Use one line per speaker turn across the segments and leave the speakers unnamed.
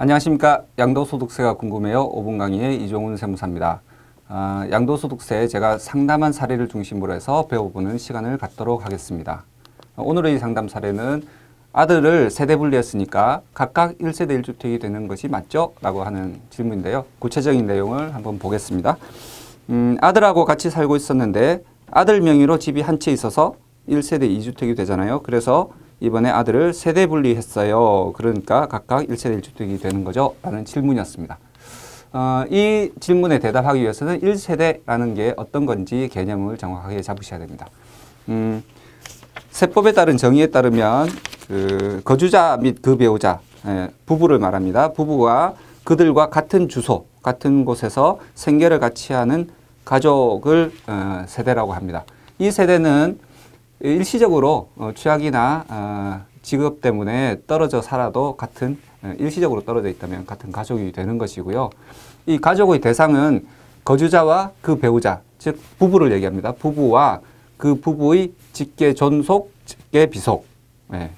안녕하십니까. 양도소득세가 궁금해요. 5분 강의의 이종훈 세무사입니다. 아, 양도소득세 제가 상담한 사례를 중심으로 해서 배워보는 시간을 갖도록 하겠습니다. 오늘의 상담 사례는 아들을 세대 분리했으니까 각각 1세대 1주택이 되는 것이 맞죠? 라고 하는 질문인데요. 구체적인 내용을 한번 보겠습니다. 음, 아들하고 같이 살고 있었는데 아들 명의로 집이 한 채 있어서 1세대 2주택이 되잖아요. 그래서 이번에 아들을 세대 분리했어요. 그러니까 각각 1세대 1주택이 되는 거죠. 라는 질문이었습니다. 어, 이 질문에 대답하기 위해서는 1세대라는 게 어떤 건지 개념을 정확하게 잡으셔야 됩니다. 음, 세법에 따른 정의에 따르면 그 거주자 및 그 배우자 예, 부부를 말합니다. 부부가 그들과 같은 주소, 같은 곳에서 생계를 같이 하는 가족을 어, 세대라고 합니다. 이 세대는 일시적으로 어, 취약이나 어, 직업 때문에 떨어져 살아도 같은 어, 일시적으로 떨어져 있다면 같은 가족이 되는 것이고요. 이 가족의 대상은 거주자와 그 배우자, 즉 부부를 얘기합니다. 부부와 그 부부의 직계 존속, 직계 비속, 네.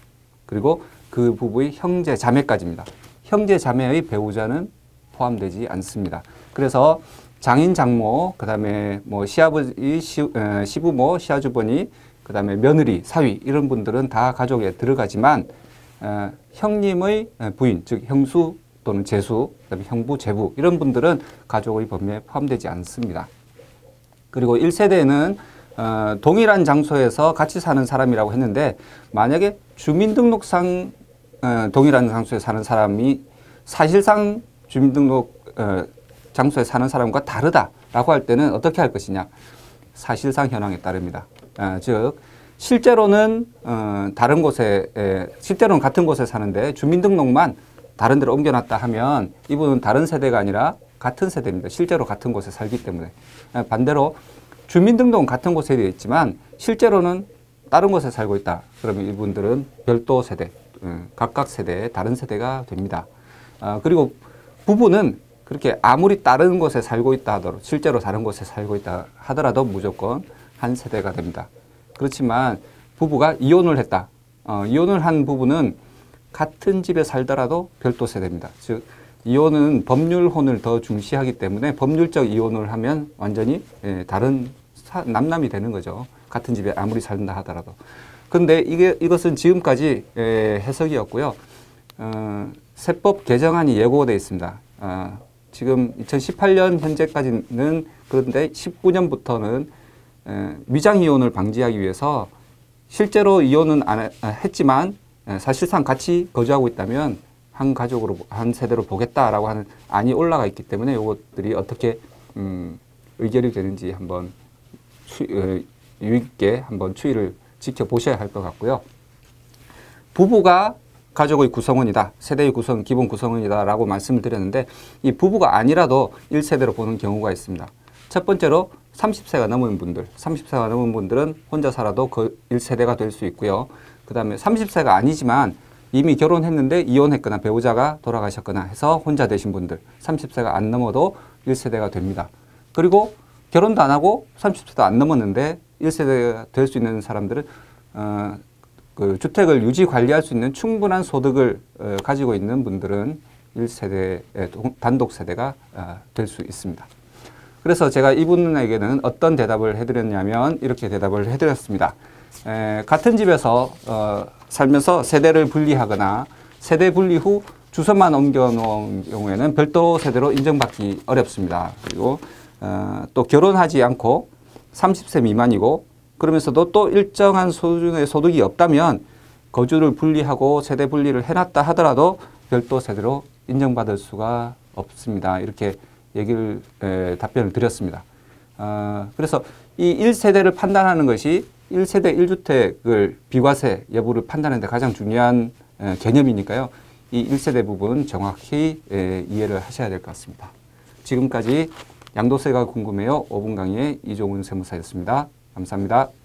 그리고 그 부부의 형제 자매까지입니다. 형제 자매의 배우자는 포함되지 않습니다. 그래서 장인 장모, 그다음에 뭐 시아버지, 시, 에, 시부모, 시아주버니 그 다음에 며느리, 사위 이런 분들은 다 가족에 들어가지만 어, 형님의 부인, 즉 형수 또는 제수, 그다음에 형부, 제부 이런 분들은 가족의 범위에 포함되지 않습니다. 그리고 1세대는 어, 동일한 장소에서 같이 사는 사람이라고 했는데 만약에 주민등록상 어, 동일한 장소에 사는 사람이 사실상 주민등록 어, 장소에 사는 사람과 다르다라고 할 때는 어떻게 할 것이냐 사실상 현황에 따릅니다. 어, 즉 실제로는 어, 다른 곳에 에, 실제로는 같은 곳에 사는데 주민등록만 다른 데로 옮겨놨다 하면 이분은 다른 세대가 아니라 같은 세대입니다. 실제로 같은 곳에 살기 때문에 에, 반대로 주민등록은 같은 곳에 되어 있지만 실제로는 다른 곳에 살고 있다. 그러면 이분들은 별도 세대, 어, 각각 세대, 다른 세대가 됩니다. 어, 그리고 부부는 그렇게 아무리 다른 곳에 살고 있다 하더라도 실제로 다른 곳에 살고 있다 하더라도 무조건 한 세대가 됩니다. 그렇지만 부부가 이혼을 했다. 어, 이혼을 한 부부는 같은 집에 살더라도 별도 세대입니다. 즉 이혼은 법률혼을 더 중시하기 때문에 법률적 이혼을 하면 완전히 예, 다른 사, 남남이 되는 거죠. 같은 집에 아무리 살다 하더라도. 근데 이게 이것은 지금까지 예, 해석이었고요. 어, 세법 개정안이 예고되어 있습니다. 어, 지금 2018년 현재까지는 그런데 19년부터는 위장 이혼을 방지하기 위해서 실제로 이혼은 안 했지만 사실상 같이 거주하고 있다면 한 가족으로 한 세대로 보겠다라고 하는 안이 올라가 있기 때문에 이것들이 어떻게 음, 의결이 되는지 한번 추, 어, 유익게 한번 추이를 지켜보셔야 할 것 같고요. 부부가 가족의 구성원이다. 세대의 구성, 기본 구성원이다 라고 말씀을 드렸는데 이 부부가 아니라도 1세대로 보는 경우가 있습니다. 첫 번째로 30세가 넘은 분들, 30세가 넘은 분들은 혼자 살아도 그 1세대가 될 수 있고요. 그 다음에 30세가 아니지만 이미 결혼했는데 이혼했거나 배우자가 돌아가셨거나 해서 혼자 되신 분들, 30세가 안 넘어도 1세대가 됩니다. 그리고 결혼도 안 하고 30세도 안 넘었는데 1세대가 될 수 있는 사람들은 어, 그 주택을 유지 관리할 수 있는 충분한 소득을 어, 가지고 있는 분들은 1세대 단독 세대가 어, 될수 있습니다. 그래서 제가 이분에게는 어떤 대답을 해드렸냐면 이렇게 대답을 해드렸습니다. 에, 같은 집에서 어, 살면서 세대를 분리하거나 세대 분리 후 주소만 옮겨놓은 경우에는 별도 세대로 인정받기 어렵습니다. 그리고 어, 또 결혼하지 않고 30세 미만이고 그러면서도 또 일정한 수준의 소득이 없다면 거주를 분리하고 세대 분리를 해놨다 하더라도 별도 세대로 인정받을 수가 없습니다. 이렇게 얘기를 에, 답변을 드렸습니다. 어, 그래서 이 1세대를 판단하는 것이 1세대 1주택을 비과세 여부를 판단하는 데 가장 중요한 에, 개념이니까요. 이 1세대 부분 정확히 에, 이해를 하셔야 될 것 같습니다. 지금까지 양도세가 궁금해요. 5분 강의의 이종훈 세무사였습니다. 감사합니다.